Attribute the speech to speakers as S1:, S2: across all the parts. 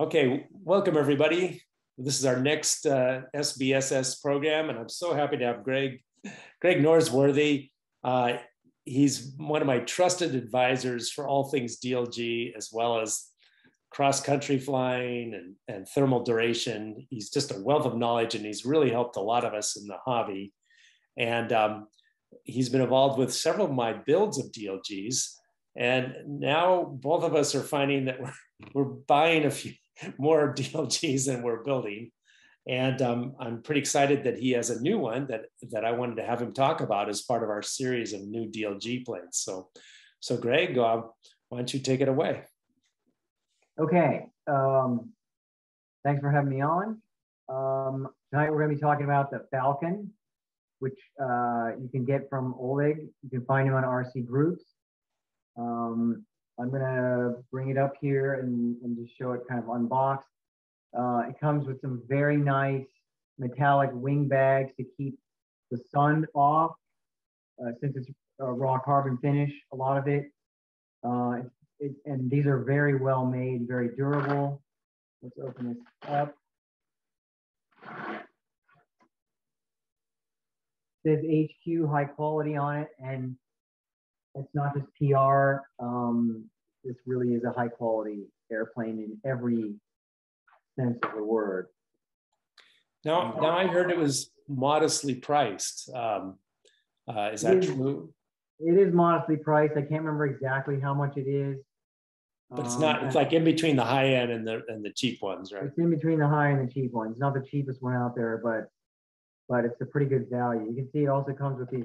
S1: Okay, welcome everybody. This is our next uh, SBSS program, and I'm so happy to have Greg, Greg Norsworthy. Uh, he's one of my trusted advisors for all things DLG, as well as cross country flying and, and thermal duration. He's just a wealth of knowledge, and he's really helped a lot of us in the hobby. And um, he's been involved with several of my builds of DLGs. And now both of us are finding that we're, we're buying a few more DLGs than we're building. And um, I'm pretty excited that he has a new one that, that I wanted to have him talk about as part of our series of new DLG planes. So, so Greg, uh, why don't you take it away?
S2: Okay. Um, thanks for having me on. Um, tonight we're going to be talking about the Falcon, which uh, you can get from Oleg. You can find him on RC groups. Um, I'm gonna bring it up here and, and just show it kind of unboxed. Uh, it comes with some very nice metallic wing bags to keep the sun off. Uh, since it's a raw carbon finish, a lot of it. Uh, it, and these are very well made, very durable. Let's open this up. It says HQ high quality on it, and it's not just PR. Um, this really is a high quality airplane in every sense of the word.
S1: Now, now I heard it was modestly priced. Um, uh, is that it is, true?
S2: It is modestly priced. I can't remember exactly how much it is.
S1: But it's not. It's um, like in between the high end and the and the cheap ones, right?
S2: It's in between the high and the cheap ones. Not the cheapest one out there, but but it's a pretty good value. You can see it also comes with these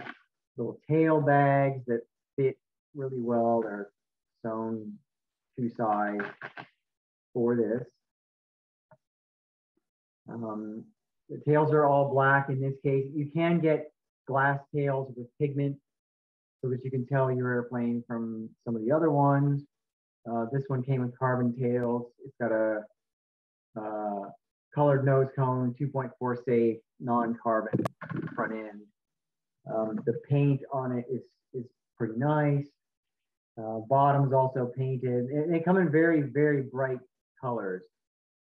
S2: little tail bags that fit really well. They're sewn to size for this. Um, the tails are all black in this case. You can get glass tails with pigment so that you can tell your airplane from some of the other ones. Uh, this one came with carbon tails. It's got a uh, colored nose cone, 2.4 safe, non-carbon front end. Um, the paint on it is pretty nice. Uh, bottoms also painted. And they come in very, very bright colors.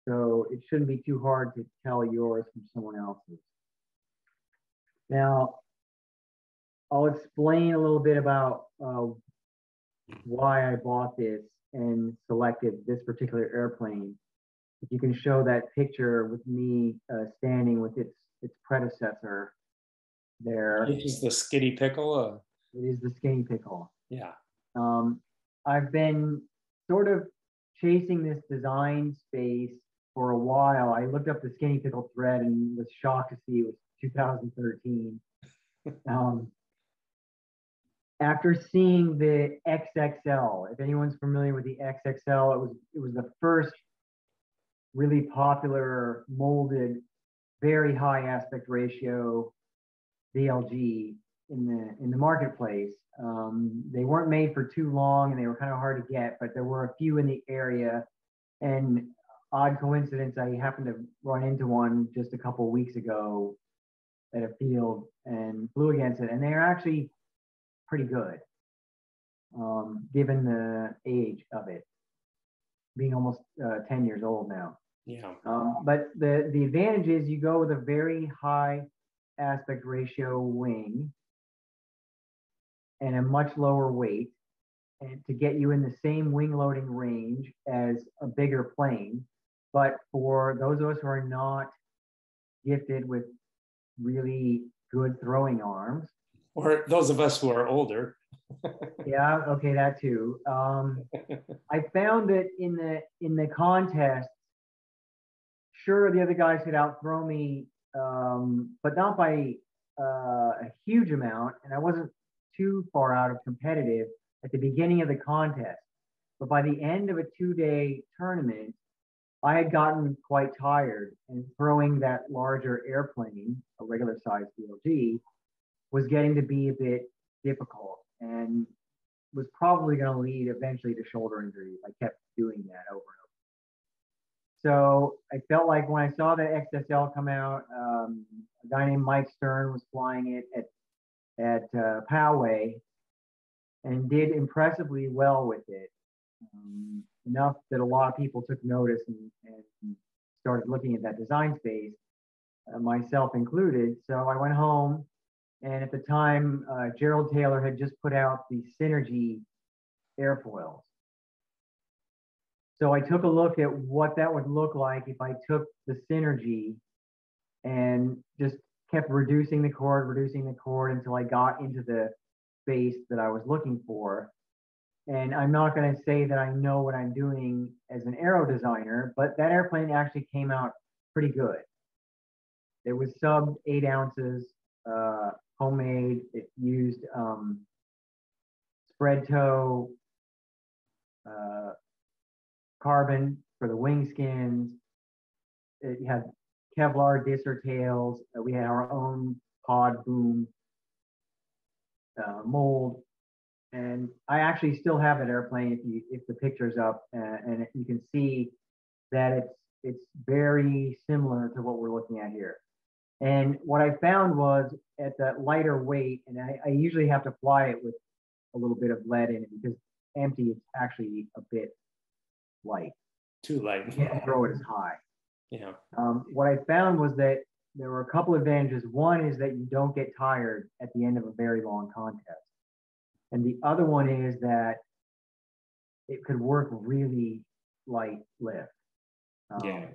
S2: So it shouldn't be too hard to tell yours from someone else's. Now, I'll explain a little bit about uh, why I bought this and selected this particular airplane. If you can show that picture with me uh, standing with its its predecessor there.
S1: This is the Skinny pickle.
S2: It is the skinny pickle.
S1: Yeah.
S2: Um, I've been sort of chasing this design space for a while. I looked up the skinny pickle thread and was shocked to see it was 2013. um, after seeing the XXL, if anyone's familiar with the XXL, it was it was the first really popular molded, very high aspect ratio DLG in the in the marketplace. Um, they weren't made for too long, and they were kind of hard to get, but there were a few in the area. And odd coincidence, I happened to run into one just a couple weeks ago at a field and flew against it, and they're actually pretty good, um, given the age of it, being almost uh, 10 years old now.
S1: Yeah.
S2: Um, but the the advantage is you go with a very high aspect ratio wing and a much lower weight and to get you in the same wing loading range as a bigger plane. But for those of us who are not gifted with really good throwing arms,
S1: or those of us who are older.
S2: yeah, okay, that too. Um, I found that in the in the contest, sure the other guys could outthrow me, um, but not by uh, a huge amount, and I wasn't too far out of competitive at the beginning of the contest. But by the end of a two day tournament, I had gotten quite tired and throwing that larger airplane, a regular size DLG, was getting to be a bit difficult and was probably going to lead eventually to shoulder injury if I kept doing that over and over. So I felt like when I saw the XXL come out, um, a guy named Mike Stern was flying it at at uh, Poway and did impressively well with it. Um, enough that a lot of people took notice and, and started looking at that design space, uh, myself included. So I went home, and at the time, uh, Gerald Taylor had just put out the Synergy airfoils. So I took a look at what that would look like if I took the Synergy and just kept reducing the chord, reducing the chord until I got into the space that I was looking for. And I'm not going to say that I know what I'm doing as an aero designer, but that airplane actually came out pretty good. It was sub eight ounces, uh, homemade. It used um, spread toe uh, carbon for the wing skins. It had Kevlar disser tails. Uh, we had our own pod boom uh, mold. And I actually still have that airplane if you if the picture's up uh, and you can see that it's it's very similar to what we're looking at here. And what I found was at the lighter weight, and I, I usually have to fly it with a little bit of lead in it because empty it's actually a bit light.
S1: Too light.
S2: You can't throw it as high.
S1: Yeah.
S2: Um, what I found was that there were a couple advantages. One is that you don't get tired at the end of a very long contest. And the other one is that it could work really light lift.
S1: Um, yeah.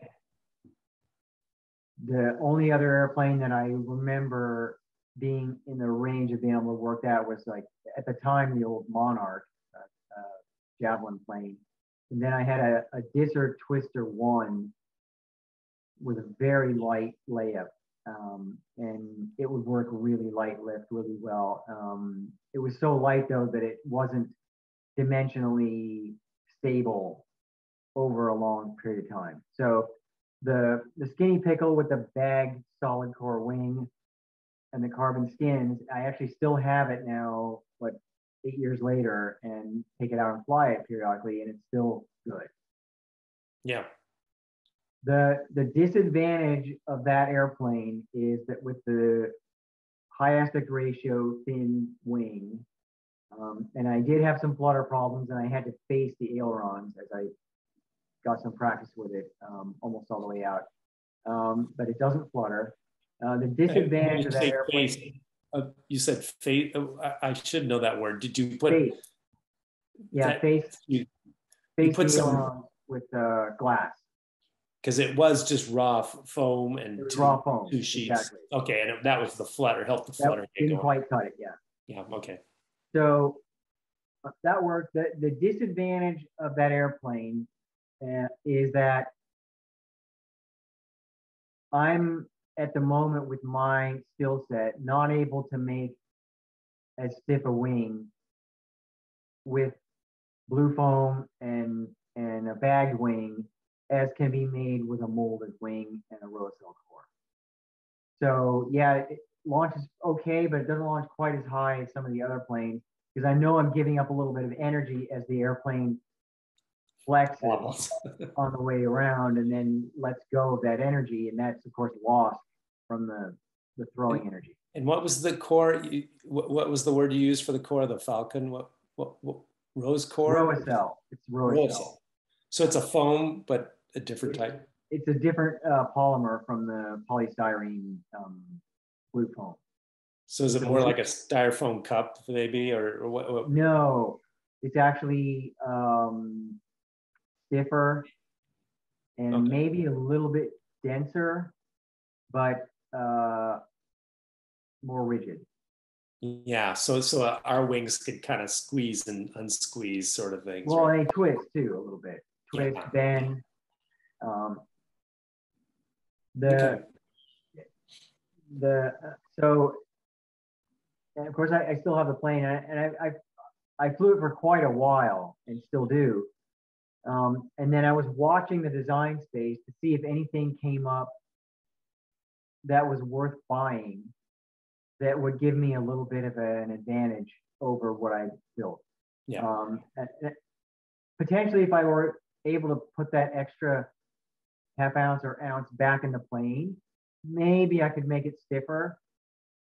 S2: The only other airplane that I remember being in the range of being able to work that was like at the time the old Monarch uh, uh, javelin plane. And then I had a, a Disser Twister one with a very light layup. Um, and it would work really light lift really well. Um, it was so light though that it wasn't dimensionally stable over a long period of time. So the the skinny pickle with the bag solid core wing and the carbon skins, I actually still have it now, what eight years later, and take it out and fly it periodically, and it's still good.
S1: Yeah.
S2: The, the disadvantage of that airplane is that with the high aspect ratio thin wing, um, and I did have some flutter problems and I had to face the ailerons as I got some practice with it um, almost all the way out. Um, but it doesn't flutter. Uh, the disadvantage of that airplane. Face,
S1: uh, you said face. Uh, I should know that word. Did you put?
S2: Face. Yeah, that, face. You, face you put some with uh, glass
S1: because it was just raw foam and
S2: two, raw foam,
S1: two sheets. Exactly. Okay, and that was the flutter, helped the flutter.
S2: Didn't quite cut it, yeah.
S1: Yeah, okay.
S2: So uh, that worked. The, the disadvantage of that airplane uh, is that I'm at the moment with my skill set not able to make as stiff a wing with blue foam and and a bagged wing as can be made with a molded wing and a Rohacell core. So yeah, it launches okay, but it doesn't launch quite as high as some of the other planes because I know I'm giving up a little bit of energy as the airplane flexes on the way around and then lets go of that energy. And that's of course lost from the, the throwing
S1: and,
S2: energy.
S1: And what was the core? You, what, what, was the word you used for the core of the Falcon? What, what, what rose core?
S2: Rohacell. It's Rohacell.
S1: So it's a foam, but a different type?
S2: It's a different uh, polymer from the polystyrene um, blue foam.
S1: So is it more like a styrofoam cup, maybe, or, or what, what,
S2: No, it's actually um, stiffer and okay. maybe a little bit denser, but uh, more rigid.
S1: Yeah, so so our wings could kind of squeeze and unsqueeze, sort of things.
S2: Well, right? they twist too a little bit. Twist, yeah. bend. Um, the the so and of course I, I, still have the plane and I, I, I flew it for quite a while and still do. Um, and then I was watching the design space to see if anything came up that was worth buying that would give me a little bit of an advantage over what I built.
S1: Yeah.
S2: Um, potentially, if I were able to put that extra half ounce or ounce back in the plane, maybe I could make it stiffer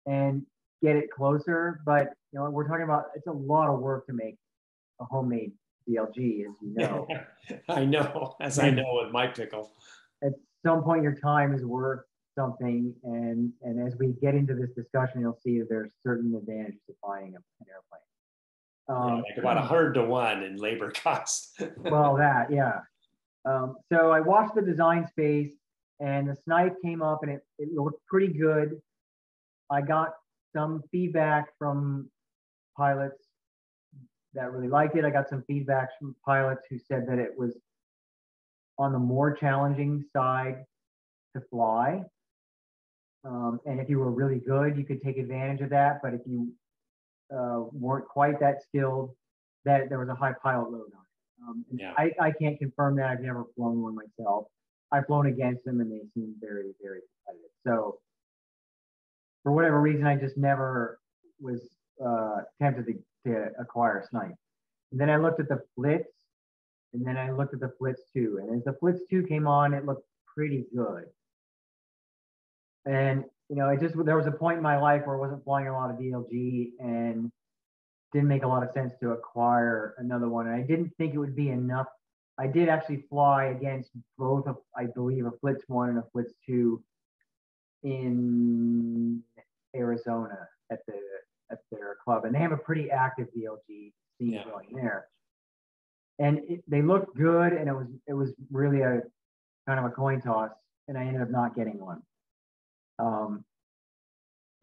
S2: and get it closer. But you know, we're talking about it's a lot of work to make a homemade DLG, as you know.
S1: I know, as I know with my pickle.
S2: At some point, your time is worth something, and and as we get into this discussion, you'll see that there's certain advantages to buying an airplane.
S1: Um, yeah, like about a hundred to one in labor costs.
S2: well, that yeah. Um, so I watched the design space, and the snipe came up, and it it looked pretty good. I got some feedback from pilots that really liked it. I got some feedback from pilots who said that it was on the more challenging side to fly. Um, and if you were really good, you could take advantage of that. But if you uh, weren't quite that skilled, that there was a high pilot load on. Um, yeah. I, I can't confirm that. I've never flown one myself. I've flown against them and they seem very, very competitive. So for whatever reason, I just never was uh, tempted to, to acquire a snipe. And then I looked at the Flitz, and then I looked at the Flitz 2. And as the Flitz 2 came on, it looked pretty good. And you know, it just there was a point in my life where I wasn't flying a lot of DLG and didn't make a lot of sense to acquire another one. And I didn't think it would be enough. I did actually fly against both of, I believe, a Flitz one and a Flitz two in Arizona at the at their club, and they have a pretty active DLG scene yeah. going there. And it, they looked good, and it was it was really a kind of a coin toss, and I ended up not getting one. Um,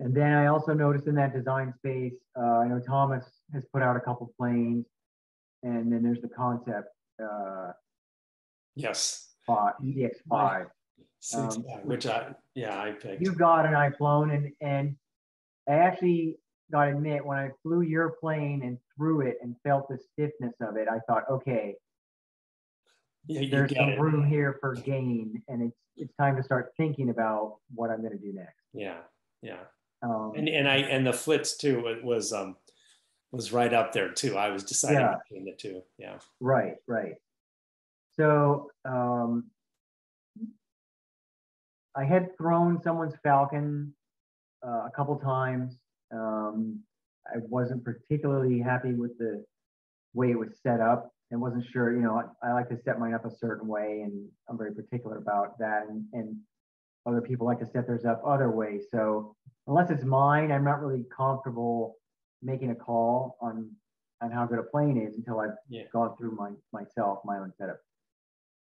S2: and then I also noticed in that design space, uh, I know Thomas has put out a couple planes, and then there's the concept. Uh,
S1: yes.
S2: Five, EDX5.
S1: Um, which I yeah I picked.
S2: You got an iPhone, and and I actually got to admit when I flew your plane and threw it and felt the stiffness of it, I thought, okay, yeah, there's some it. room here for gain, and it's it's time to start thinking about what I'm going to do next.
S1: Yeah, yeah. Um, and and I and the Flitz 2 it was um was right up there too. I was deciding yeah. between the two. Yeah.
S2: Right, right. So um, I had thrown someone's Falcon uh, a couple times. Um, I wasn't particularly happy with the way it was set up and wasn't sure, you know, I, I, like to set mine up a certain way and I'm very particular about that. And, and other people like to set theirs up other ways. So unless it's mine, I'm not really comfortable making a call on on how good a plane is until I've yeah. gone through my myself, my own setup.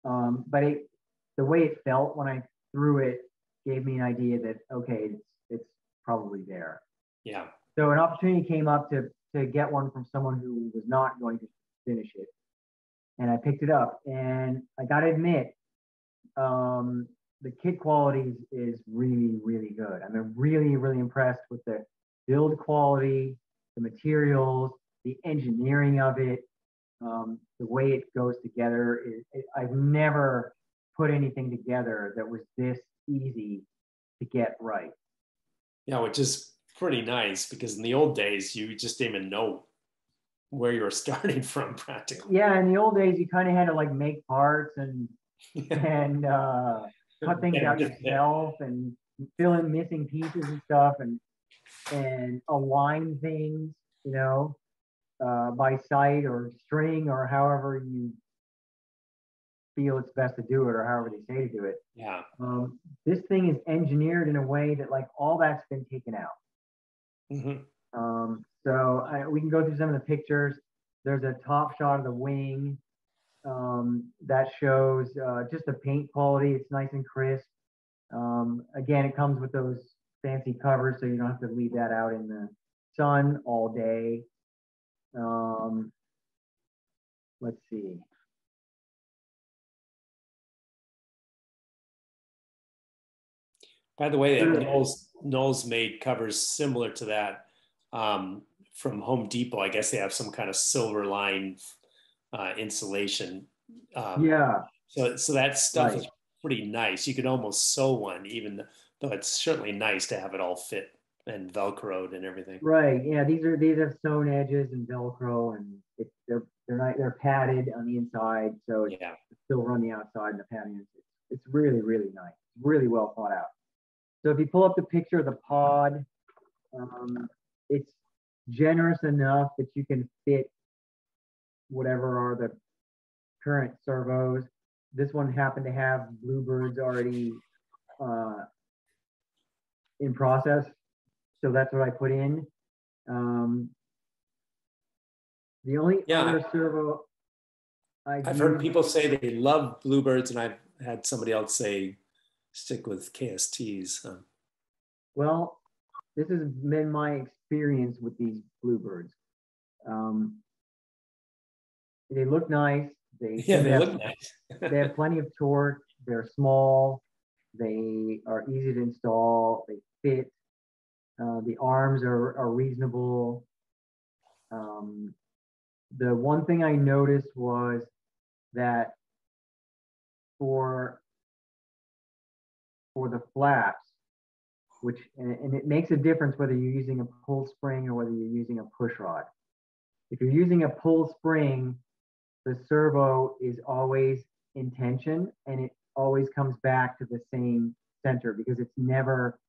S2: Um, but it, the way it felt when I threw it gave me an idea that okay, it's it's probably there.
S1: Yeah.
S2: So an opportunity came up to to get one from someone who was not going to finish it, and I picked it up. And I got to admit, um, the kit quality is really really good. I'm really really impressed with the build quality, the materials, the engineering of it, um, the way it goes together. It, it, I've never put anything together that was this easy to get right.
S1: Yeah, which is pretty nice because in the old days you just didn't even know where you were starting from practically.
S2: Yeah, in the old days you kind of had to like make parts and and uh, cut things out yourself and fill in missing pieces and stuff and and align things, you know, uh, by sight or string or however you feel it's best to do it or however they say to do it.
S1: Yeah.
S2: Um, this thing is engineered in a way that like all that's been taken out.
S1: Mm-hmm.
S2: Um, so I, we can go through some of the pictures. There's a top shot of the wing um, that shows uh, just the paint quality. It's nice and crisp. Um, again, it comes with those fancy covers, so you don't have to leave that out in the sun all day. Um, let's see.
S1: By the way, Knowles, Knowles made covers similar to that um, from Home Depot. I guess they have some kind of silver line uh, insulation.
S2: Um, yeah.
S1: So, so that stuff right. is pretty nice. You can almost sew one, even though it's certainly nice to have it all fit and velcroed and everything.
S2: Right. Yeah. These are these have sewn edges and velcro, and it, they're they're not they're padded on the inside, so yeah, still run the outside and the padding. It's, it's really really nice. Really well thought out. So if you pull up the picture of the pod, um, it's generous enough that you can fit whatever are the current servos. This one happened to have bluebirds already uh, in process, so that's what I put in. Um, the only
S1: Yeah.
S2: other servo I
S1: I've heard people say they love bluebirds, and I've had somebody else say stick with KSTs.
S2: Well, this has been my experience with these bluebirds. Um, they look nice. They
S1: yeah, they
S2: have-
S1: look nice.
S2: they have plenty of torque. They're small. They are easy to install. They fit. Uh, the arms are, are reasonable. Um, the one thing I noticed was that for for the flaps, which and, and it makes a difference whether you're using a pull spring or whether you're using a push rod. If you're using a pull spring, the servo is always in tension and it always comes back to the same center because it's never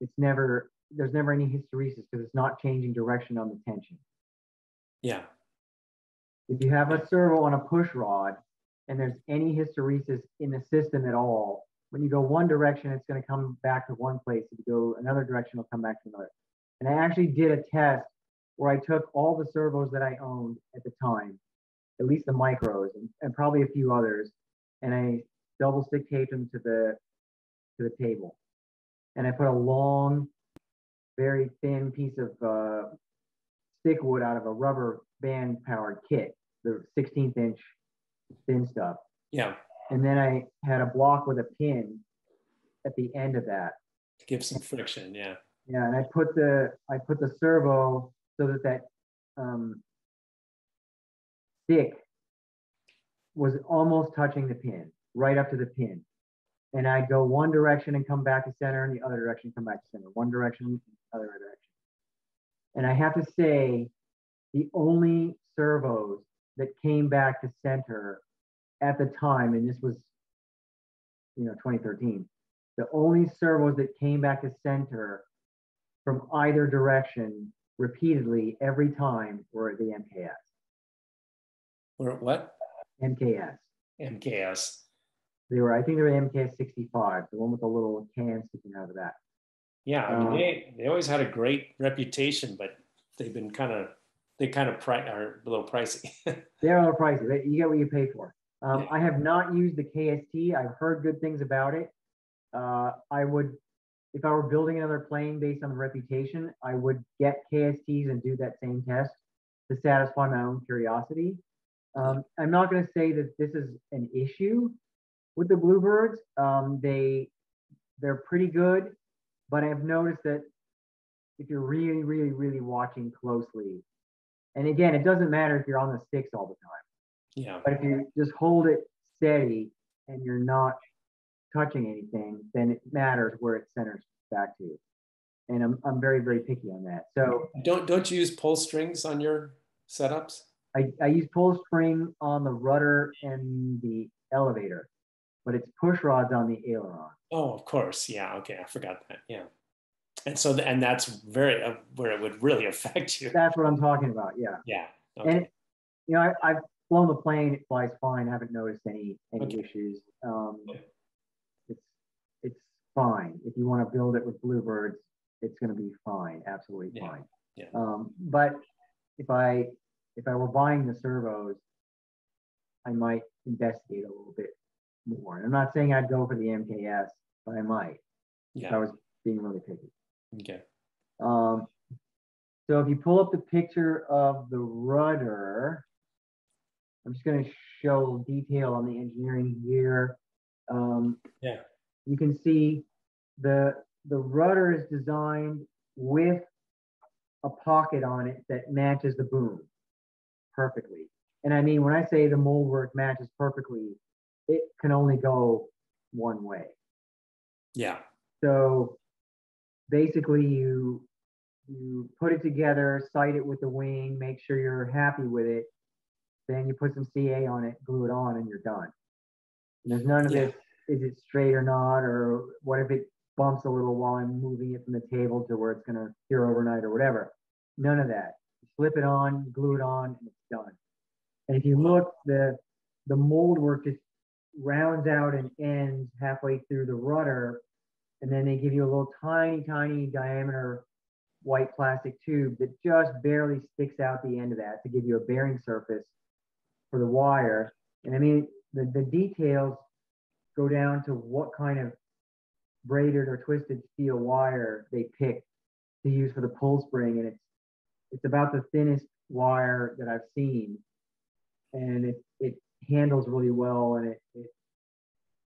S2: it's never there's never any hysteresis because it's not changing direction on the tension.
S1: Yeah,
S2: If you have a servo on a push rod and there's any hysteresis in the system at all, when you go one direction, it's going to come back to one place. If you go another direction, it'll come back to another. And I actually did a test where I took all the servos that I owned at the time, at least the micros and, and probably a few others, and I double stick taped them to the to the table. And I put a long, very thin piece of uh, stick wood out of a rubber band powered kit, the 16th inch thin stuff.
S1: yeah,
S2: And then I had a block with a pin at the end of that.
S1: to give some friction. Yeah,
S2: Yeah, and I put the I put the servo so that that um, stick was almost touching the pin, right up to the pin. And I'd go one direction and come back to center, and the other direction come back to center. One direction, other direction. And I have to say, the only servos that came back to center at the time, and this was, you know, 2013, the only servos that came back to center from either direction repeatedly every time were the MKS.
S1: or what?
S2: MKS.
S1: MKS.
S2: They were, I think they were MKS 65, the one with the little can sticking out of that.
S1: Yeah, I mean,
S2: Um,
S1: they they always had a great reputation, but they've been kind of they kind of pri- are a little pricey.
S2: They're a little pricey. They- You get what you pay for. Um,
S1: Yeah.
S2: I have not used the KST. I've heard good things about it. Uh, I would, if I were building another plane based on the reputation, I would get KSTs and do that same test to satisfy my own curiosity. Um, I'm not going to say that this is an issue with the Bluebirds. Um, they, they're pretty good, but I've noticed that if you're really, really, really watching closely, and again, it doesn't matter if you're on the sticks all the time.
S1: yeah,
S2: But if you just hold it steady and you're not touching anything, then it matters where it centers back to. And I'm, I'm very, very picky on that. So
S1: don't don't you use pull strings on your setups?
S2: I, I use pull spring on the rudder and the elevator, but it's push rods on the aileron.
S1: Oh, of course. Yeah. Okay, I forgot that. Yeah, and so th- and that's very uh, where it would really affect you.
S2: That's what I'm talking about. Yeah.
S1: Yeah.
S2: And, you know, I, I've flown the plane. It flies fine. I haven't noticed any, any
S1: Okay.
S2: issues. Um,
S1: Okay.
S2: it's, it's fine. If you want to build it with bluebirds, it's going to be fine. Absolutely
S1: Yeah.
S2: fine.
S1: Yeah.
S2: Um, but if I, if I were buying the servos, I might investigate a little bit more. And I'm not saying I'd go for the MKS, but I might if I was being really picky.
S1: Okay.
S2: Um, so if you pull up the picture of the rudder, I'm just going to show detail on the engineering here. Um,
S1: Yeah.
S2: You can see the the rudder is designed with a pocket on it that matches the boom perfectly. And I mean, when I say the mold work matches perfectly, it can only go one way.
S1: Yeah.
S2: So basically you you put it together, sight it with the wing, make sure you're happy with it. Then you put some CA on it, glue it on, and you're done. And there's none of
S1: Yeah.
S2: this, is it straight or not, or what if it bumps a little while I'm moving it from the table to where it's gonna cure overnight or whatever. None of that. Slip it on, glue it on, and it's done. And if you look, the the mold work just rounds out and ends halfway through the rudder, and then they give you a little tiny, tiny diameter white plastic tube that just barely sticks out the end of that to give you a bearing surface for the wire. And I mean, the, the details go down to what kind of braided or twisted steel wire they pick to use for the pull spring. And it's, it's about the thinnest wire that I've seen. And it, it handles really well and it, it,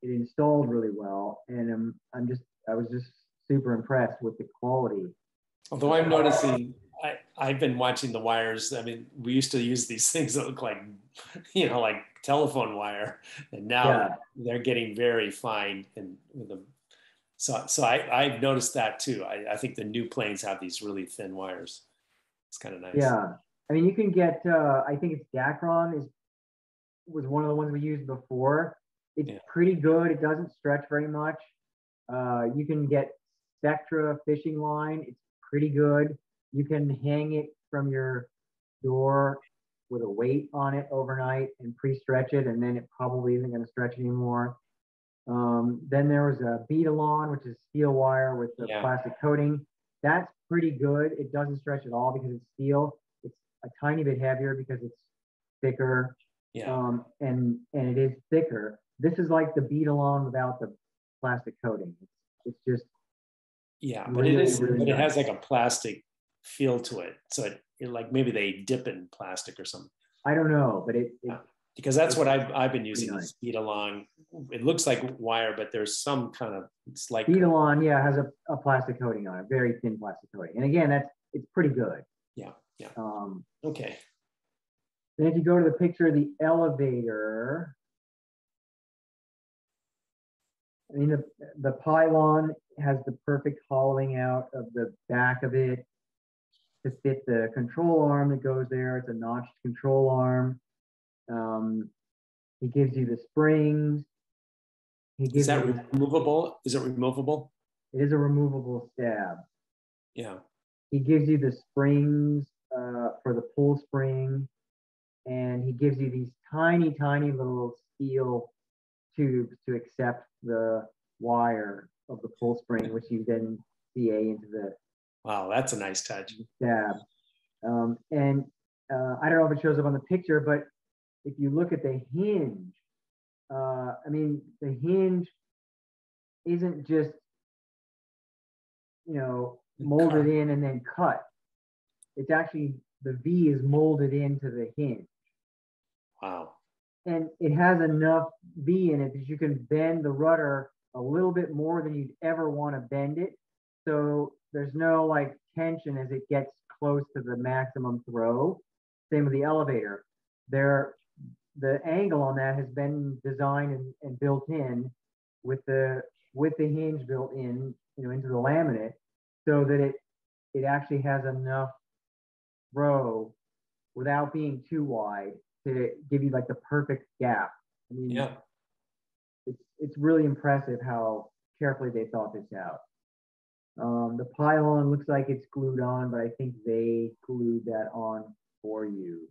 S2: it installed really well. And I'm, I'm just, I was just super impressed with the quality.
S1: Although I'm noticing, I, I've been watching the wires. I mean, we used to use these things that look like, you know, like telephone wire, and now yeah. they're getting very fine and with them. So, so I, I've noticed that too. I, I think the new planes have these really thin wires. It's kind of nice.
S2: Yeah, I mean, you can get. Uh, I think it's Dacron is was one of the ones we used before. It's yeah. pretty good. It doesn't stretch very much. Uh, you can get Spectra fishing line. It's pretty good. You can hang it from your door with a weight on it overnight and pre-stretch it, and then it probably isn't going to stretch anymore. Um, then there was a Beadalon, which is steel wire with the yeah. plastic coating. That's pretty good. It doesn't stretch at all because it's steel. It's a tiny bit heavier because it's thicker. Yeah. Um, and and it is thicker. This is like the Beadalon without the plastic coating. It's, it's just
S1: yeah, but really, it is really but nice. it has like a plastic feel to it. So it, it, like maybe they dip in plastic or something.
S2: I don't know, but it, it
S1: because that's what I've I've been using nice. Beadalon. It looks like wire, but there's some kind of it's like
S2: Beadalon, yeah, has a, a plastic coating on it, very thin plastic coating. And again, that's it's pretty good.
S1: Yeah, yeah. Um, okay.
S2: Then if you go to the picture of the elevator, I mean the the pylon has the perfect hollowing out of the back of it to fit the control arm that goes there. It's a notched control arm. Um, he gives you the springs.
S1: Is that removable? Is it removable?
S2: It is a removable stab.
S1: Yeah.
S2: He gives you the springs uh, for the pull spring, and he gives you these tiny, tiny little steel tubes to accept the wire of the pull spring, which you then CA into the.
S1: Wow, that's a nice touch.
S2: Stab. Um, and uh, I don't know if it shows up on the picture, but if you look at the hinge, uh, I mean, the hinge isn't just, you know, molded in and then cut. It's actually, the V is molded into the hinge.
S1: Wow.
S2: And it has enough V in it that you can bend the rudder a little bit more than you'd ever want to bend it. So there's no like tension as it gets close to the maximum throw. Same with the elevator. There, the angle on that has been designed and, and built in with the with the hinge built in, you know, into the laminate, so that it it actually has enough throw without being too wide to give you like the perfect gap.
S1: I mean, yeah
S2: it's it's really impressive how carefully they thought this out. Um, the pylon looks like it's glued on, but I think they glued that on for you.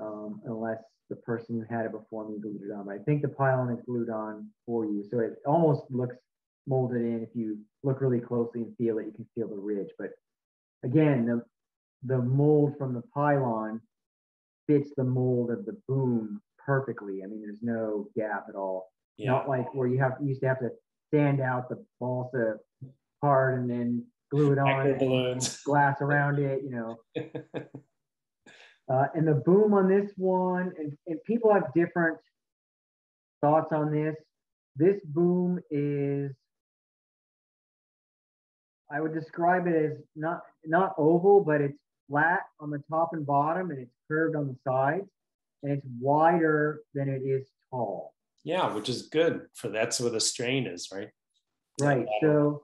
S2: Um, unless the person who had it before me glued it on. But I think the pylon is glued on for you. So it almost looks molded in. If you look really closely and feel it, you can feel the ridge. But again, the, the mold from the pylon fits the mold of the boom perfectly. I mean, there's no gap at all. Yeah. Not like where you have you used to have to sand out the balsa part and then glue it on, glass around it, you know. uh, and the boom on this one, and, and people have different thoughts on this. This boom is, I would describe it as not not oval, but it's flat on the top and bottom, and it's curved on the sides and it's wider than it is tall.
S1: Yeah, which is good for that's where the strain is, right?
S2: Right. So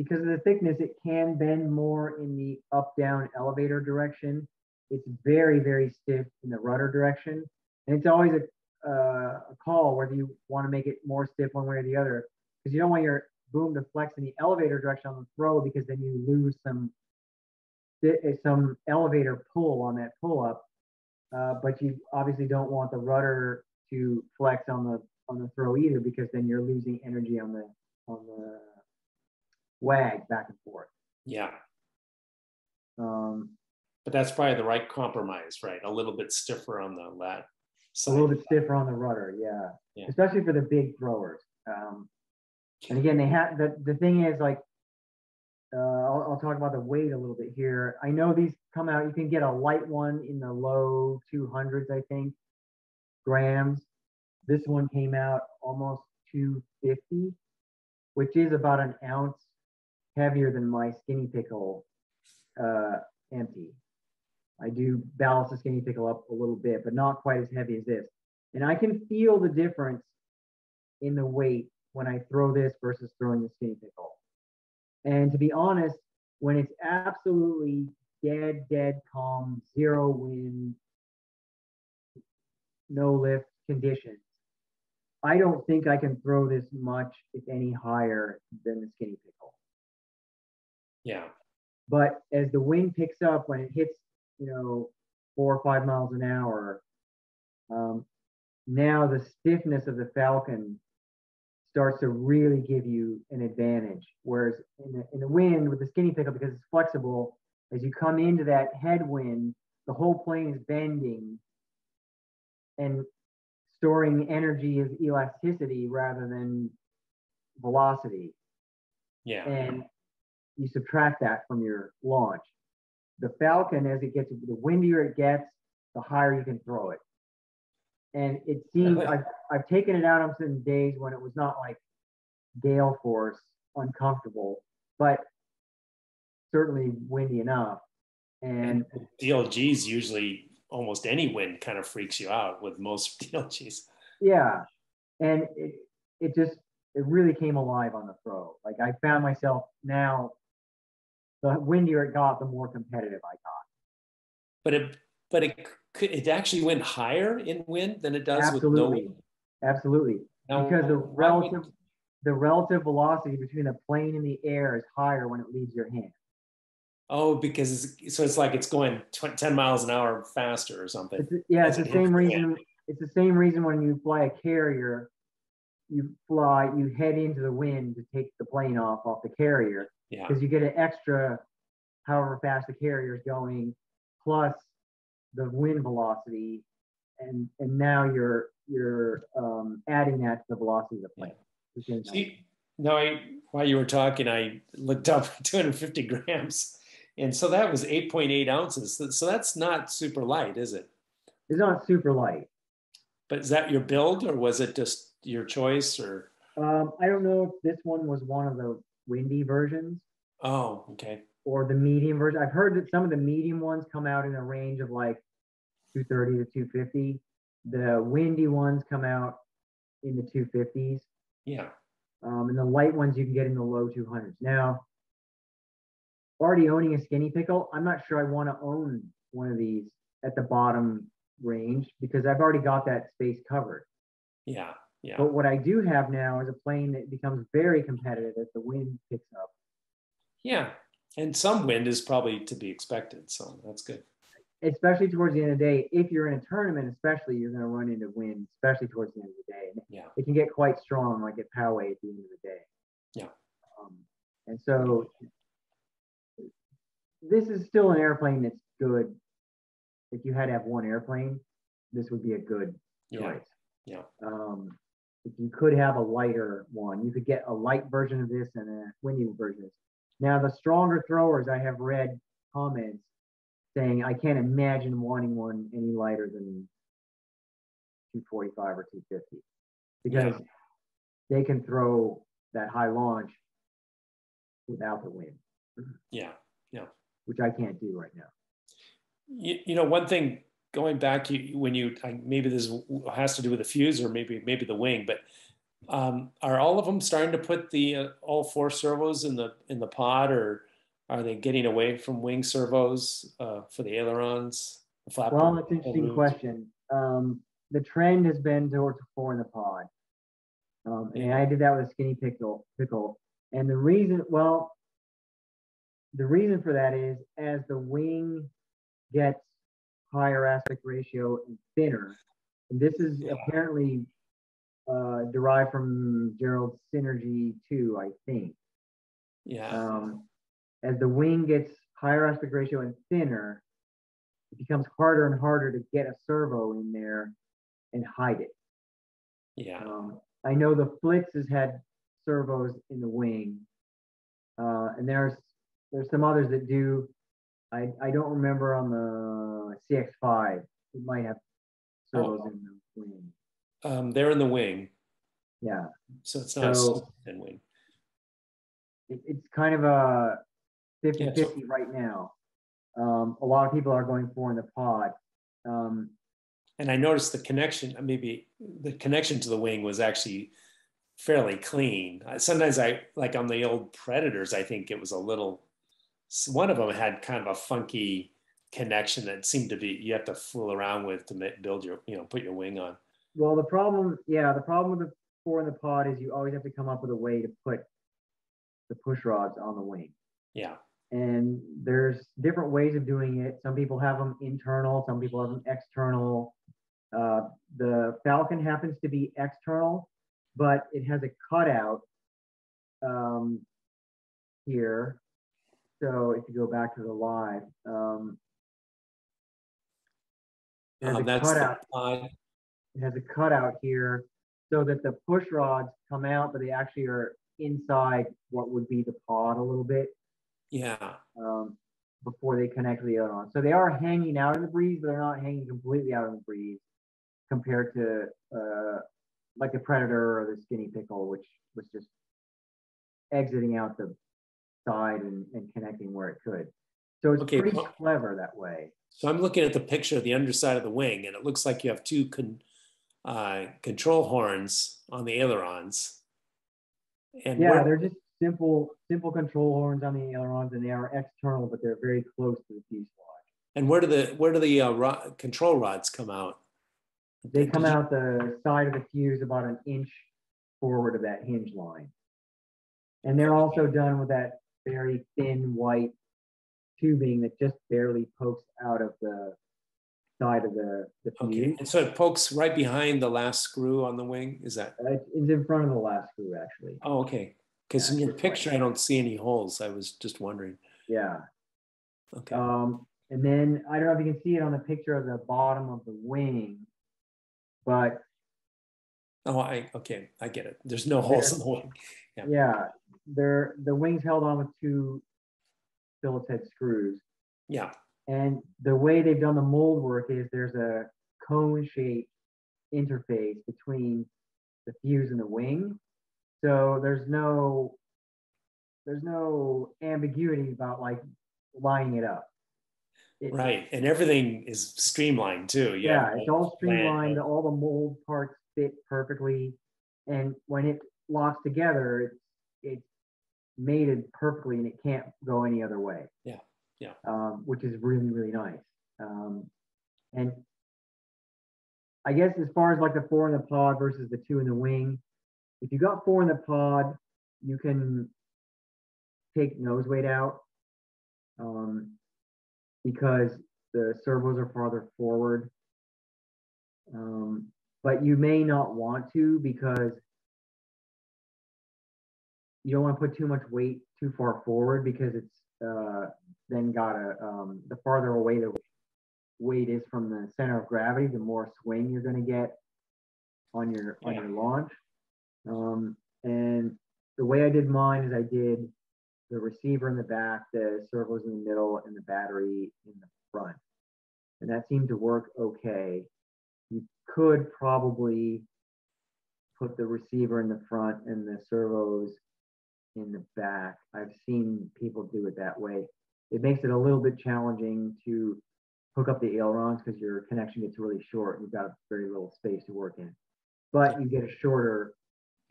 S2: because of the thickness, it can bend more in the up down elevator direction. It's very, very stiff in the rudder direction. And it's always a, uh, a call whether you want to make it more stiff one way or the other. Because you don't want your boom to flex in the elevator direction on the throw because then you lose some some elevator pull on that pull up, uh, but you obviously don't want the rudder to flex on the on the throw either because then you're losing energy on the on the wag back and forth.
S1: Yeah.
S2: Um,
S1: but that's probably the right compromise, right? A little bit stiffer on the lat.
S2: A little bit stiffer on the rudder, yeah.
S1: yeah.
S2: Especially for the big throwers. Um, and again, they have the the thing is like uh, I'll, I'll, talk about the weight a little bit here. I know these come out. You can get a light one in the low 200s, I think, grams. This one came out almost 250, which is about an ounce heavier than my skinny pickle uh, empty. I do balance the skinny pickle up a little bit, but not quite as heavy as this. And I can feel the difference in the weight when I throw this versus throwing the skinny pickle. And to be honest, when it's absolutely dead, dead calm, zero wind, no lift conditions, I don't think I can throw this much, if any, higher than the skinny pickle.
S1: Yeah.
S2: But as the wind picks up, when it hits, you know, four or five miles an hour, um, now the stiffness of the Falcon starts to really give you an advantage. Whereas in the, in the wind with the skinny pickle, because it's flexible, as you come into that headwind, the whole plane is bending and storing energy as elasticity rather than velocity.
S1: Yeah.
S2: And you subtract that from your launch. The Falcon, as it gets, the windier it gets, the higher you can throw it. And it seems I've, I've taken it out on some days when it was not like gale force, uncomfortable, but certainly windy enough. And,
S1: and DLGs usually almost any wind kind of freaks you out with most DLGs.
S2: Yeah. And it, it just, it really came alive on the throw. Like I found myself now, the windier it got, the more competitive I got.
S1: But it, but it could it actually went higher in wind than it does
S2: Absolutely.
S1: with no wind?
S2: Absolutely. Now, because the relative the relative velocity between the plane and the air is higher when it leaves your hand.
S1: Oh, because it's, so it's like it's going 10 miles an hour faster or something.
S2: It's, yeah, it's the same reason. It's the same reason when you fly a carrier, you fly, you head into the wind to take the plane off off the carrier.
S1: Yeah.
S2: Because you get an extra, however fast the carrier is going, plus the wind velocity, and and now you're you're um, adding that to the velocity of the plane.
S1: See, no, I while you were talking, I looked up 250 grams, and so that was 8.8 ounces. So that's not super light, is it?
S2: It's not super light.
S1: But is that your build, or was it just your choice, or?
S2: Um, I don't know if this one was one of the windy versions.
S1: Oh, okay
S2: or the medium version. I've heard that some of the medium ones come out in a range of like 230 to 250. The windy ones come out in the 250s.
S1: Yeah.
S2: Um, and the light ones you can get in the low 200s. Now, already owning a skinny pickle, I'm not sure I want to own one of these at the bottom range because I've already got that space covered.
S1: Yeah. Yeah.
S2: But what I do have now is a plane that becomes very competitive as the wind picks up.
S1: Yeah, and some wind is probably to be expected. So that's good.
S2: Especially towards the end of the day, if you're in a tournament, especially you're going to run into wind, especially towards the end of the day. And
S1: yeah.
S2: It can get quite strong, like at Poway at the end of the day.
S1: Yeah.
S2: Um, and so this is still an airplane that's good. If you had to have one airplane, this would be a good
S1: yeah.
S2: choice.
S1: Yeah.
S2: Um, if you could have a lighter one, you could get a light version of this and a windy version of this. Now, the stronger throwers, I have read comments saying, I can't imagine wanting one any lighter than 245 or 250 because yeah. they can throw that high launch without the wind.
S1: Yeah, yeah.
S2: Which I can't do right now.
S1: You, you know, one thing going back, you, when you maybe this has to do with the fuse or maybe maybe the wing, but um, are all of them starting to put the uh, all four servos in the in the pod, or are they getting away from wing servos uh, for the ailerons?
S2: The flap well, that's an interesting question. Um, the trend has been towards four in the pod, um, and I did that with a skinny pickle. Pickle, and the reason, well, the reason for that is as the wing gets higher aspect ratio and thinner, and this is apparently uh, derived from Gerald's Synergy 2, I think.
S1: Yeah.
S2: Um, as the wing gets higher aspect ratio and thinner, it becomes harder and harder to get a servo in there and hide it.
S1: yeah.
S2: Um, I know the Flitz has had servos in the wing, uh, and there's there's some others that do. I I don't remember on the CX5. It might have servos
S1: Oh.
S2: in the wing.
S1: Um, they're in the wing,
S2: Yeah,
S1: so it's not
S2: So-
S1: a in wing.
S2: it, it's kind of a 50
S1: Yeah, so-
S2: 50 right now. Um, a lot of people are going for in the pod. Um,
S1: And I noticed the connection, uh, maybe the connection to the wing was actually fairly clean. Sometimes I, like on the old Predators, I think it was a little, one of them had kind of a funky connection that seemed to be, you have to fool around with to build your, you know, put your wing on.
S2: well, the problem, yeah, the problem with the four in the pod is you always have to come up with a way to put the push rods on the wing.
S1: Yeah.
S2: and there's different ways of doing it. Some people have them internal, some people have them external. Uh, the Falcon happens to be external, but it has a cutout um, here. So if you go back to the live, um, it has
S1: Um,
S2: a
S1: that's
S2: cutout. It has a cutout here so that the push rods come out, but they actually are inside what would be the pod a little bit
S1: Yeah.
S2: um, before they connect to the other one. So they are hanging out in the breeze, but they're not hanging completely out in the breeze compared to uh, like the Predator or the Skinny Pickle, which was just exiting out the side and, and connecting where it could. So it's
S1: Okay,
S2: pretty
S1: well-
S2: clever that way.
S1: So I'm looking at the picture of the underside of the wing, and it looks like you have two con, uh, control horns on the ailerons. And
S2: Yeah,
S1: where-
S2: they're just simple simple control horns on the ailerons, and they are external, but they're very close to the fuselage.
S1: and where do the where do the uh, ro- control rods come out?
S2: They
S1: Did
S2: come
S1: you-
S2: out the side of the fuse about an inch forward of that hinge line. And they're also done with that very thin white tubing that just barely pokes out of the side of the, the
S1: Okay, and so it pokes right behind the last screw on the wing. Is that?
S2: Uh, It's in front of the last screw, actually.
S1: Oh, okay. Because in your picture, I don't see any holes. I was just wondering.
S2: Yeah.
S1: Okay.
S2: Um, and then I don't know if you can see it on the picture of the bottom of the wing, but
S1: oh, I okay. I get it. There's no holes in the wing. Yeah.
S2: yeah, they're the wings held on with two Phillips head screws.
S1: Yeah.
S2: And the way they've done the mold work is there's a cone shaped interface between the fuse and the wing. So there's no there's no ambiguity about like lining it up. It-
S1: Right. And everything is streamlined too. You
S2: Yeah, it's all
S1: plan.
S2: streamlined. All the mold parts fit perfectly, and when it locks together, it's it's mated perfectly, and it can't go any other way.
S1: Yeah, yeah.
S2: Um, which is really really nice. Um, and I guess as far as like the four in the pod versus the two in the wing, if you got four in the pod, you can take nose weight out um, because the servos are farther forward. Um, but you may not want to because you don't want to put too much weight too far forward because it's uh, then got to um, the farther away the weight is from the center of gravity, the more swing you're going to get on your on
S1: Yeah.
S2: your launch. Um, and the way I did mine is I did the receiver in the back, the servos in the middle, and the battery in the front. And that seemed to work okay. You could probably put the receiver in the front and the servos in the back. I've seen people do it that way. It makes it a little bit challenging to hook up the ailerons because your connection gets really short. and You've got very little space to work in. But you get a shorter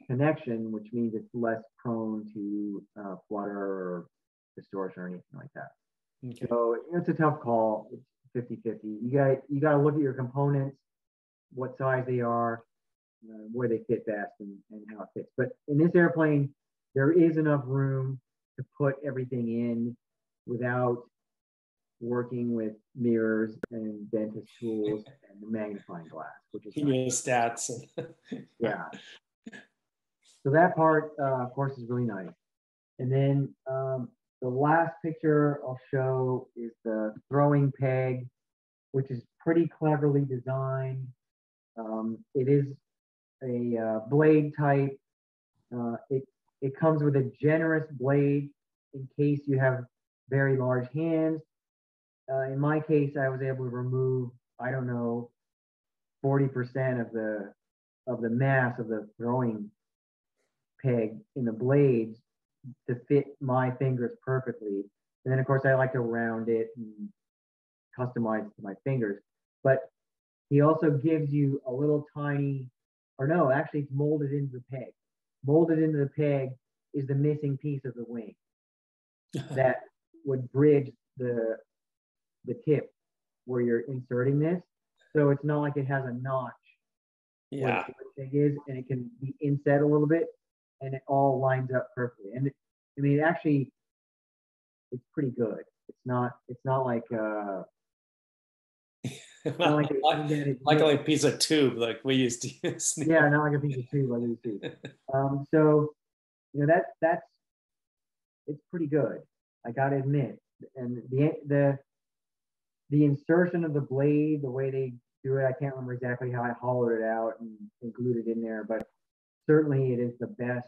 S2: connection, which means it's less prone to uh, flutter or distortion or anything like that.
S1: Okay.
S2: So it's a tough call. It's 50 50. You got you got to look at your components, what size they are, uh, where they fit best, and, and how it fits. But in this airplane, there is enough room to put everything in without working with mirrors and dentist tools and the magnifying glass, which is
S1: nice. stats.
S2: yeah. So that part, uh, of course, is really nice. And then um, the last picture I'll show is the throwing peg, which is pretty cleverly designed. Um, it is a uh, blade type. Uh, it, it comes with a generous blade in case you have very large hands. Uh, in my case, I was able to remove, I don't know, 40% of the of the mass of the throwing peg in the blades to fit my fingers perfectly. And then of course I like to round it and customize to my fingers. But he also gives you a little tiny, or no, actually it's molded into the peg. Molded into the peg is the missing piece of the wing that would bridge the the tip where you're inserting this. So it's not like it has a notch.
S1: Yeah.
S2: the thing is, and it can be inset a little bit, and it all lines up perfectly. And it, I mean, it actually, it's pretty good. It's not. It's not like. Uh,
S1: not like, like, like, like a piece of tube like we used to use.
S2: yeah, not like a piece of tube like we used to. Um, so, you know that that's it's pretty good. I gotta admit, and the the the insertion of the blade, the way they do it, I can't remember exactly how I hollowed it out and, and glued it in there, but certainly it is the best,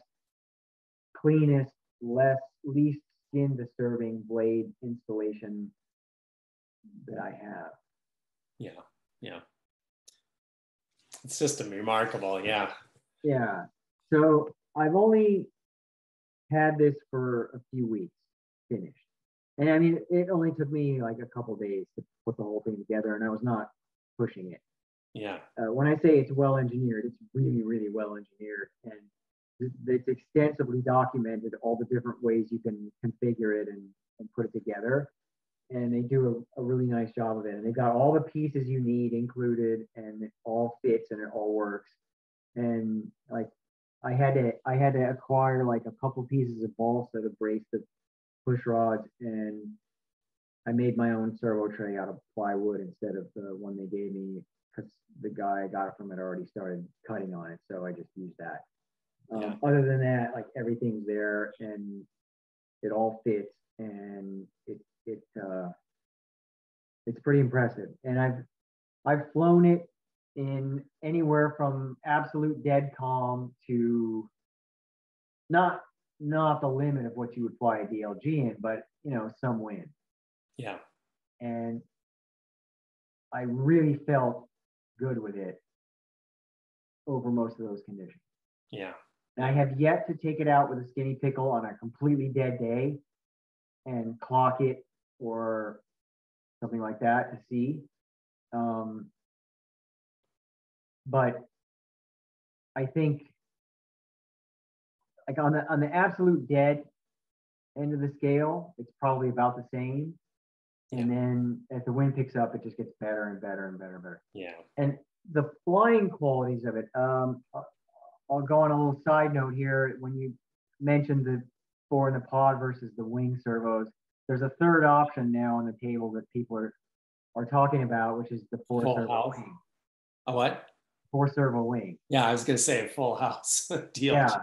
S2: cleanest, less, least skin disturbing blade installation that I have.
S1: Yeah, yeah. It's just remarkable, yeah.
S2: Yeah. So I've only had this for a few weeks finished. And I mean, it only took me like a couple days to put the whole thing together, and I was not pushing it.
S1: Yeah.
S2: Uh, when I say it's well engineered, it's really, really well engineered, and it's extensively documented all the different ways you can configure it and, and put it together. And they do a, a really nice job of it. And they've got all the pieces you need included, and it all fits and it all works. And like I had to I had to acquire like a couple pieces of balsa to brace the push rods and I made my own servo tray out of plywood instead of the one they gave me because the guy I got it from had already started cutting on it. So I just used that. Um, yeah. Other than that, like everything's there and it all fits and it it uh, it's pretty impressive. And I've I've flown it in anywhere from absolute dead calm to not not the limit of what you would fly a DLG in, but you know, some wind.
S1: Yeah.
S2: And I really felt good with it over most of those conditions.
S1: Yeah.
S2: And I have yet to take it out with a skinny pickle on a completely dead day and clock it or something like that to see. Um, but I think like on the on the absolute dead end of the scale, it's probably about the same. And then as the wind picks up, it just gets better and better and better and better.
S1: Yeah.
S2: And the flying qualities of it, um, I'll go on a little side note here. When you mentioned the four in the pod versus the wing servos, there's a third option now on the table that people are are talking about, which is the four
S1: full
S2: servo
S1: house.
S2: wing.
S1: A what?
S2: Four servo wing.
S1: Yeah, I was gonna say full house deal.
S2: Yeah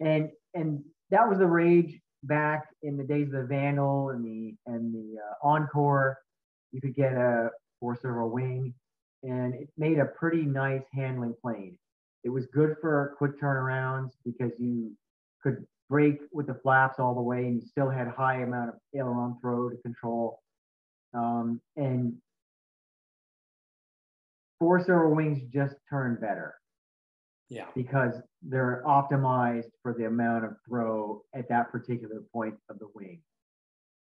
S2: and and that was the rage back in the days of the Vandal and the and the uh, Encore. You could get a four servo wing, and it made a pretty nice handling plane. It was good for quick turnarounds because you could brake with the flaps all the way, and you still had high amount of aileron throw to control. Um, and four servo wings just turn better.
S1: Yeah.
S2: Because they're optimized for the amount of throw at that particular point of the wing.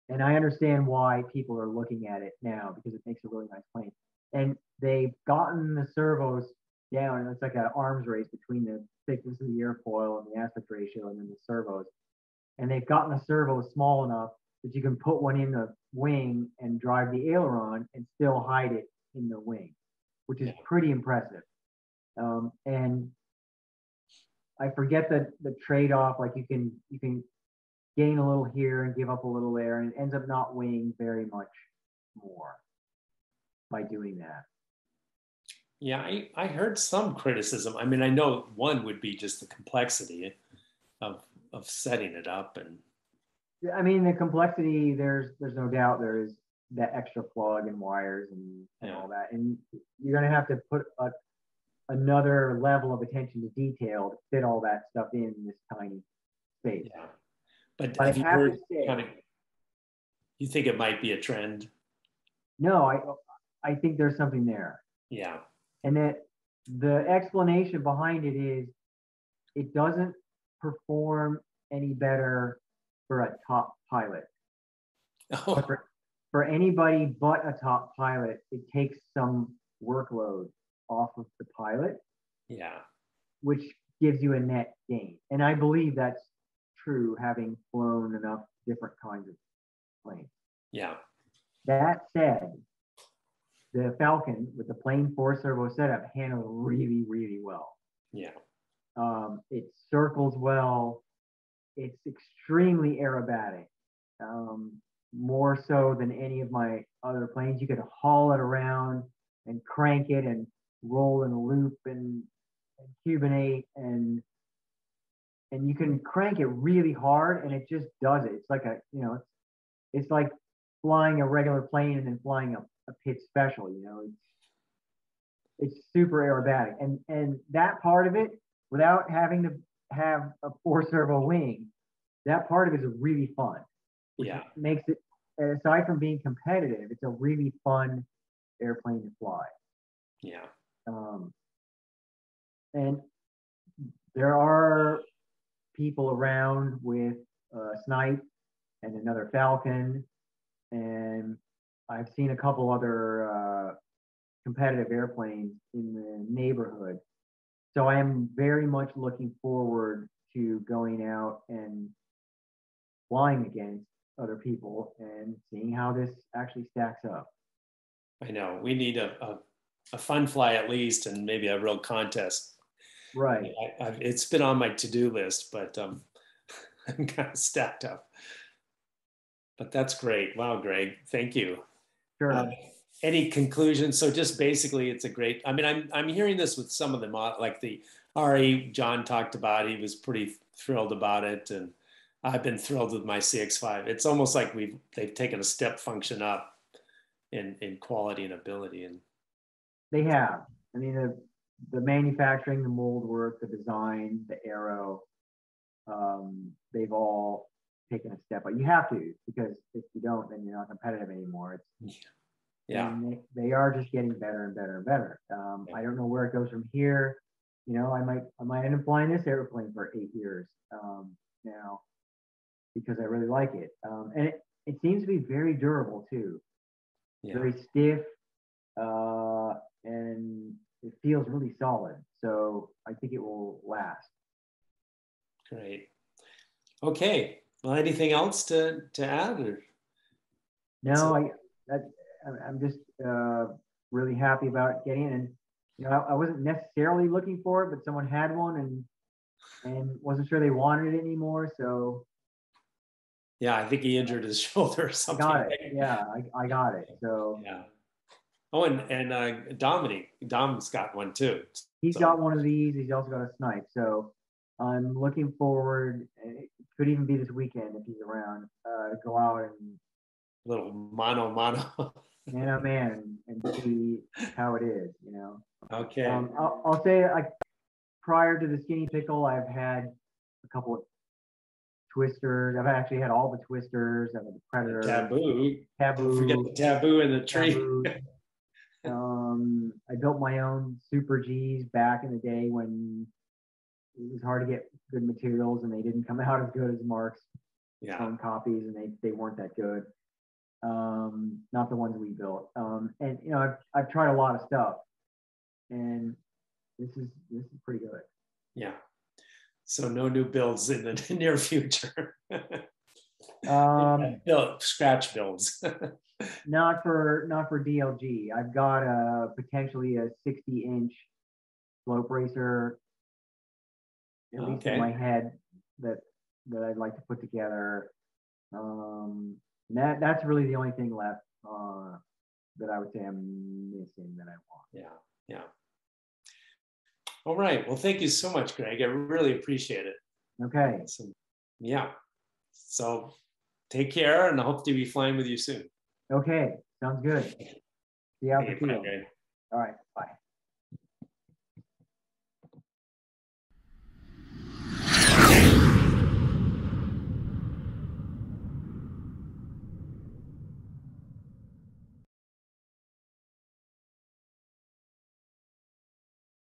S2: And I understand why people are looking at it now because it makes a really nice plane. And they've gotten the servos down. It's like an arms race between the thickness of the airfoil and the aspect ratio and then the servos. And they've gotten the servos small enough that you can put one in the wing and drive the aileron and still hide it in the wing, which is pretty impressive. Um, and I forget the the trade off. Like you can you can gain a little here and give up a little there, and it ends up not weighing very much more by doing that.
S1: Yeah, I, I heard some criticism. I mean, I know one would be just the complexity of of setting it up and yeah,
S2: I mean the complexity there's there's no doubt there is that extra plug and wires and, and
S1: Yeah.
S2: all that. And you're gonna have to put a, another level of attention to detail to fit all that stuff in this tiny space.
S1: yeah. But
S2: But
S1: you heard
S2: say,
S1: kind of you think it might be a trend?
S2: no, I I think there's something there.
S1: Yeah.
S2: And that the explanation behind it is it doesn't perform any better for a top pilot.
S1: Oh,
S2: for, for anybody but a top pilot, it takes some workload off of the pilot,
S1: yeah.
S2: which gives you a net gain. And I believe that's true having flown enough different kinds of planes.
S1: Yeah.
S2: That said, the Falcon with the plane four servo setup handled really, really well.
S1: Yeah.
S2: Um, it circles well. It's extremely aerobatic, um, more so than any of my other planes. You could haul it around and crank it and roll in a loop and, and Cuban eight and and you can crank it really hard and it just does it. It's like a you know it's it's like flying a regular plane and then flying a, a Pitts Special. You know it's it's super aerobatic and and that part of it without having to have a four servo wing, that part of it is really fun.
S1: Yeah.
S2: Makes it aside from being competitive, it's a really fun airplane to fly.
S1: Yeah.
S2: Um, and there are people around with a snipe and another falcon, and I've seen a couple other uh, competitive airplanes in the neighborhood. So I am very much looking forward to going out and flying against other people and seeing how this actually stacks up.
S1: I know. We need a, a, a fun fly at least and maybe a real contest.
S2: Right.
S1: I, I've, it's been on my to-do list, but um, I'm kind of stacked up. But that's great. Wow, Greg, thank you.
S2: Sure.
S1: Uh, any conclusions? So just basically, it's a great. I mean, I'm I'm hearing this with some of the mod, like the Ari John talked about. He was pretty thrilled about it, and I've been thrilled with my CX5. It's almost like we've they've taken a step function up in in quality and ability. And
S2: They have. I mean, the, the manufacturing, the mold work, the design, the aero, um, they've all taken a step. But you have to because if you don't, then you're not competitive anymore. It's
S1: yeah,
S2: they, they are just getting better and better and better. Um, I don't know where it goes from here. You know, I might I might end up flying this airplane for eight years um, now because I really like it, um, and it, it seems to be very durable too.
S1: yeah,
S2: very stiff, uh, and it feels really solid. So I think it will last.
S1: great. Okay. Well, anything else to to add? Or?
S2: No, I that I'm- just uh, really happy about getting it. And you know, I, I wasn't necessarily looking for it, but someone had one and and wasn't sure they wanted it anymore. So
S1: Yeah, I think he injured his shoulder or something.
S2: got it. Yeah, I, I got it. So
S1: Yeah. Oh, and and uh, Dominic, Dom's got one too.
S2: he's
S1: So-
S2: got one of these. He's also got a snipe. So I'm looking forward. Could even be this weekend if he's around. Uh, go out and
S1: Little mono mono.
S2: man, oh man, and see how it is. You know.
S1: okay.
S2: Um, I'll, I'll say like prior to the skinny pickle, I've had a couple of twisters. I've actually had all the twisters. Had the predator,
S1: taboo.
S2: taboo,
S1: Don't forget the taboo in the tree.
S2: um, I built my own Super G's back in the day when it was hard to get good materials and they didn't come out as good as Mark's
S1: Yeah.
S2: own copies and they, they weren't that good. Um, not the ones we built. Um, and you know, I've, I've tried a lot of stuff and this is, this is pretty good.
S1: Yeah. So no new builds in the near future.
S2: Um,
S1: Build, scratch builds.
S2: not for, not for DLG. I've got a potentially a 60 inch slope racer, at least
S1: Okay.
S2: in my head that that I'd like to put together. Um, that that's really the only thing left uh, that I would say I'm missing that I want.
S1: Yeah, yeah. All right. Well, thank you so much, Greg. I really appreciate it.
S2: Okay.
S1: So, yeah. So take care, and I hope to be flying with you soon.
S2: Okay. Sounds good. See you out the
S1: bye,
S2: field.
S1: Greg.
S2: All right. Bye.